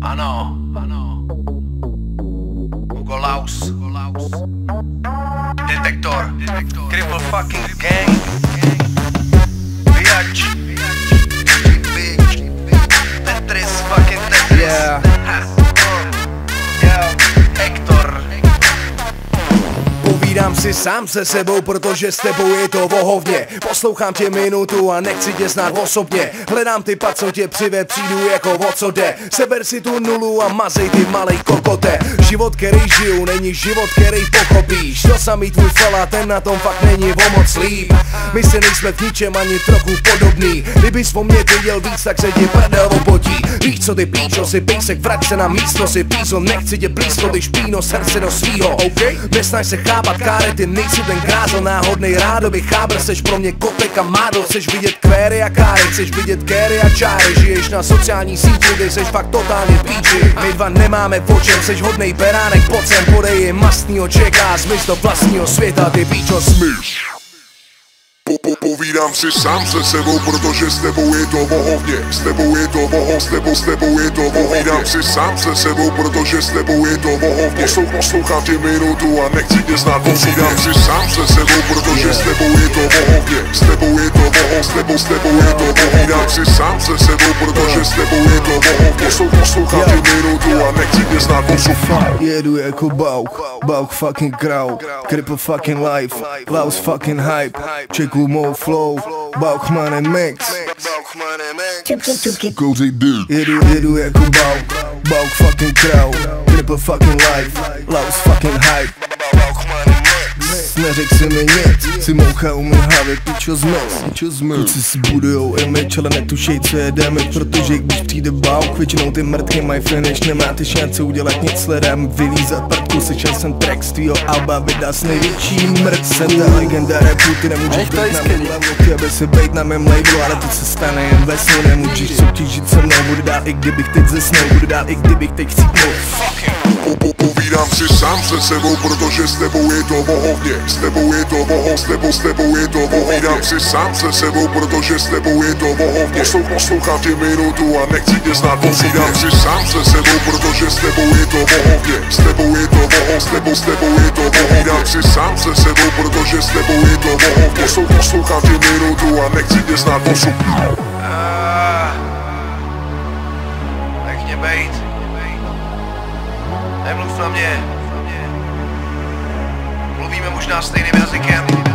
Ano, ano. Hugo Laus. Hugo Laus. Detektor. Detektor. Cripple fucking gang. Biatch. Povídám si sám se sebou, protože s tebou je to vohovně Poslouchám tě minutu a nechci tě znát osobně. Hledám typa, co tě přive, přijdu jako o co jde. Seber si tu nulu a mazej ty malej kokote. Život, který žiju, není život, který pochopíš. To samý tvůj fela, ten na tom fakt není o moc líp. My se nejsme v ničem ani trochu podobný. Kdybys o mě věděl víc, tak se ti prdel opotí. Víš co ty píčo, si pejsek, vrať se na místo, si píso Nechci tě blízko, když píno srdce do svýho. Okay? Nesnaž se chápat káry, ty nejsi ten krázel náhodnej rádoby chábr, seš pro mě kotek a mádl Chceš vidět kvéry a káry, chceš vidět kéry a čáry Žiješ na sociální síti, kde seš fakt totálně píči. My dva nemáme v očem, seš hodnej beránek, pojď sem, podej je mastnýho čeká Smysl do vlastního světa, ty píčo Po, po, povídám si sám se sebou, protože s tebou je to vohovně S tebou je to voho, s tebou, s tebou je to vohovně Povídám si sám se sebou, protože s tebou je to vohovně Poslou, poslouchám tě minutu a nechci tě znát. Povídám si sám se sebou, protože s tebou je to vohovně S tebou je to voho, s tebou, s tebou je to Povídám si sám se sebou, protože s tebou je to vohovně Poslou, poslouchám tě minutu a nechci tě znát. Jedu jako Bauk, Bauk fucking krau Cripple fucking life, Klaus fucking hype. Čeklu mou flow, Bauk money mix Kouřej dyk Jedu, jedu jako Bauk, Bauk fucking krau Cripple fucking life, Klaus fucking hype. Bauk mix Neřek si mi nic, si moucha u mý hlavy, pičo zmys Kluci si budujou image, ale netušej co je damage Protože když přijde Bauk, většinou ty mrtky mají finish Nemáte šance udělat nic sledem, vylízat prdku Sečel jsem track z tvýho alba, vydá s největší mrt Jsem ta legenda rapu, ty nemůžeš být na mém levelu Chtěl by si být na mém labelu, ale to se stane jen ve snu Nemůžeš soutěžit se mnou, budu dál i kdybych teď zesnul Budu dál i kdybych teď chcípnul. Po, po, povídám si sám se sebou, protože s tebou je to vohovně S tebou je to voho, s tebou, s tebou je to vohovně Povídám si sám se sebou, protože s tebou je to vohovně Poslou, poslouchám tě minutu a nechci tě znát Povídám si sám se sebou, protože s tebou je to vohovně S tebou je to voho, s tebou, s tebou je to Povídám si sám se sebou, protože s tebou je to vohovně Poslou, poslouchám tě minutu a nechci tě znát Poslouchám Ah. Nech mě bejt. Nemluv na mě. Mluvíme možná stejným jazykem,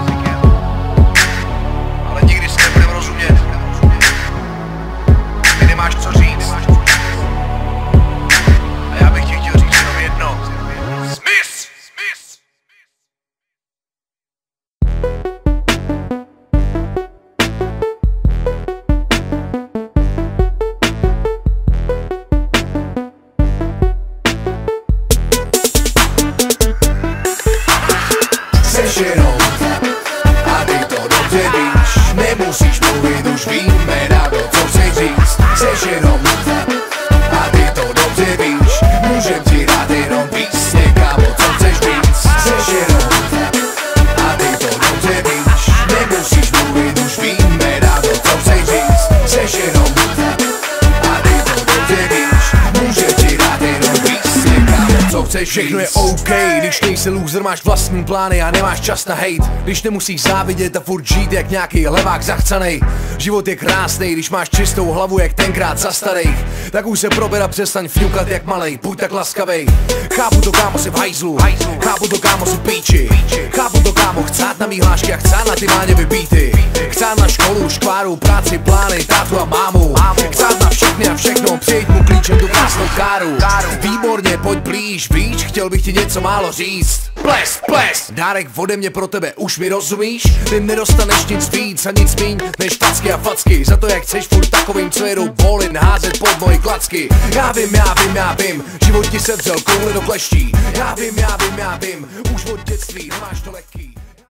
chceš Všechno je OK, když nejsi loser, máš vlastní plány a nemáš čas na hate. Když nemusíš závidět a furt žít jak nějaký levák zachcanej. Život je krásný, když máš čistou hlavu jak tenkrát za starých. Tak už se prober a přestaň fňukat jak malej, buď tak laskavej. Chápu to kámo si v hajzlu, chápu to kámo si píči. Chápu to kámo, chcát na mý hlášky a chcát na ty váňovy beaty. Chcát na školu, škváru, práci, plány, tátu a mámu. Chcát na všechny a všechno, přijď mu klíčem tu krásnou káru. Výborně, pojď blíž, víš, chtěl bych ti něco málo říct. Ples, ples, dárek ode mě pro tebe, už mi rozumíš? Ty nedostaneš nic víc a nic míň než facky a facky. Za to jak chceš furt takovým, co jedou bolin, házet pod moje klacky. Já vím, já vím, já vím, život ti se vzal koule do kleští. Já vím, já vím, já vím, už od dětství nemáš to lehký